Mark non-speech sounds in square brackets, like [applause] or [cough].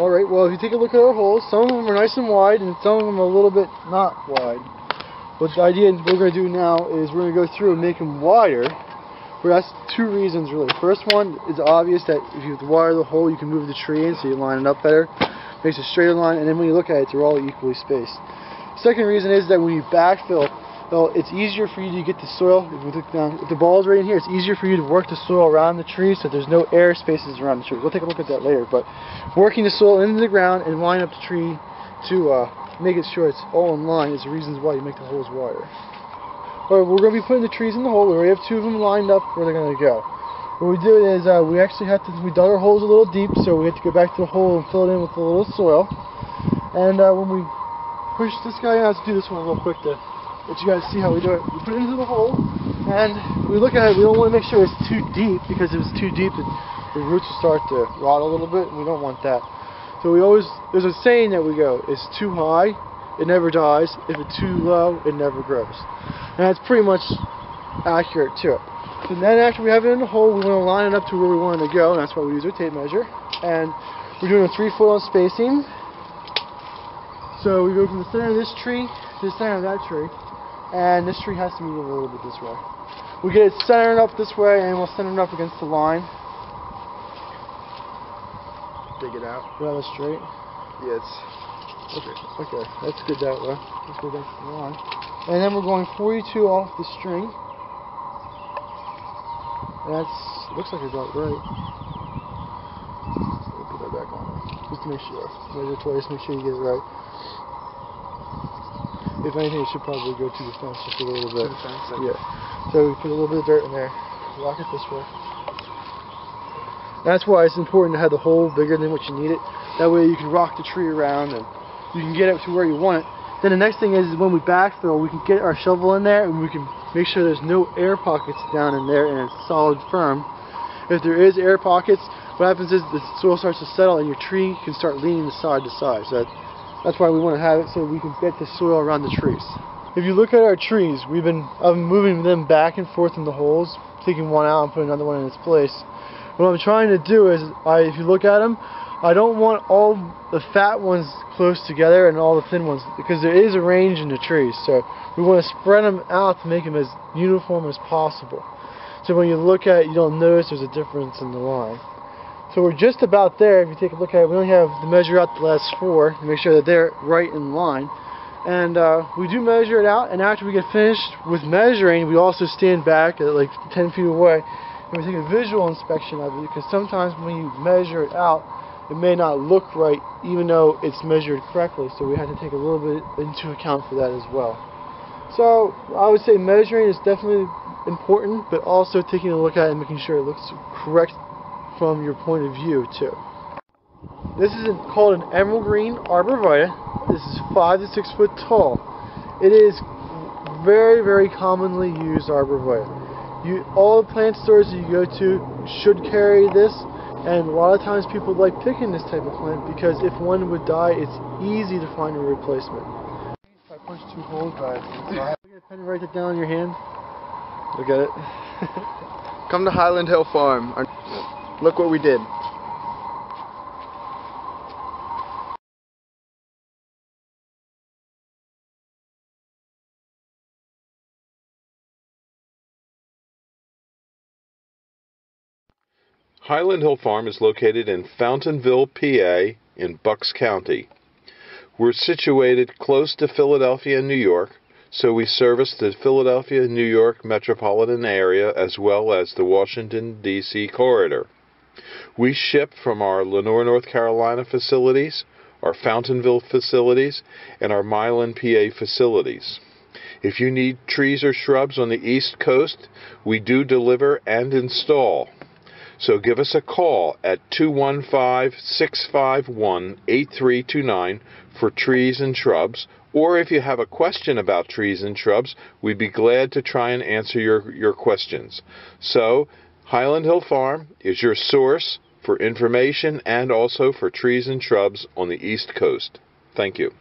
Alright, well if you take a look at our holes, some of them are nice and wide and some of them are a little bit not wide. But the idea we're going to do now is we're going to go through and make them wider. But that's two reasons really. First one is obvious that if you wire the hole you can move the tree in so you line it up better. Makes a straighter line and then when you look at it they're all equally spaced. Second reason is that when you backfill well, it's easier for you to get the soil, if, we look down, the ball is right in here, it's easier for you to work the soil around the tree so there's no air spaces around the tree. We'll take a look at that later, but working the soil into the ground and line up the tree to uh, make it sure it's all in line is the reasons why you make the holes wider. Alright, we're going to be putting the trees in the hole. We already have two of them lined up where they're going to go. What we do is uh, we actually have to, we dug our holes a little deep, so we have to go back to the hole and fill it in with a little soil. And uh, when we push this guy out, let's do this one real quick to let you guys see how we do it. We put it into the hole, and we look at it. We don't want to make sure it's too deep, because if it's too deep, the, roots will start to rot a little bit, and we don't want that. So we always, there's a saying that we go, it's too high, it never dies. If it's too low, it never grows. And that's pretty much accurate to it. So then after we have it in the hole, we want to line it up to where we want it to go, and that's why we use our tape measure. And we're doing a three foot on spacing. So we go from the center of this tree to the center of that tree. And this tree has to move a little bit this way. We get it centered up this way and we'll center it up against the line. Dig it out. Rather straight. Yeah, it's okay. Okay, that's good that way. Let's go against the line. And then we're going 42 off the string. That's looks like it's about right. We'll put that back on just to make sure. Measure twice, make sure you get it right. If anything, it should probably go to the fence just a little bit. Yeah. So we put a little bit of dirt in there. Lock it this way. That's why it's important to have the hole bigger than what you need it. That way you can rock the tree around and you can get it to where you want it. Then the next thing is when we backfill, we can get our shovel in there and we can make sure there's no air pockets down in there and it's solid firm. If there is air pockets, what happens is the soil starts to settle and your tree can start leaning side to side. So that that's why we want to have it so we can get the soil around the trees. If you look at our trees, we've been been moving them back and forth in the holes, taking one out and putting another one in its place. What I'm trying to do is, I, if you look at them, I don't want all the fat ones close together and all the thin ones because there is a range in the trees. So we want to spread them out to make them as uniform as possible. So when you look at it, you don't notice there's a difference in the line. So we're just about there. If you take a look at it, we only have to measure out the last four to make sure that they're right in line. And uh, we do measure it out, and after we get finished with measuring, we also stand back at like 10 feet away and we take a visual inspection of it because sometimes when you measure it out, it may not look right even though it's measured correctly. So we have to take a little bit into account for that as well. So I would say measuring is definitely important, but also taking a look at it and making sure it looks correct from your point of view too. This is called an emerald green arborvitae. This is five to six foot tall. It is very, very commonly used arborvitae. You, all the plant stores you go to should carry this, and a lot of times people like picking this type of plant because if one would die, it's easy to find a replacement. I punch two holes, guys. Get a pen write it down in your hand. Look at it. [laughs] Come to Highland Hill Farm. Look what we did. Highland Hill Farm is located in Fountainville, PA, in Bucks County. We're situated close to Philadelphia and New York, so we service the Philadelphia, New York metropolitan area as well as the Washington, D.C. corridor. We ship from our Lenoir, North Carolina facilities, our Fountainville facilities, and our Milan, PA facilities. If you need trees or shrubs on the East Coast, we do deliver and install. So give us a call at 215 651 8329 for trees and shrubs. Or if you have a question about trees and shrubs, we'd be glad to try and answer your, your questions. So Highland Hill Farm is your source for information and also for trees and shrubs on the East Coast. Thank you.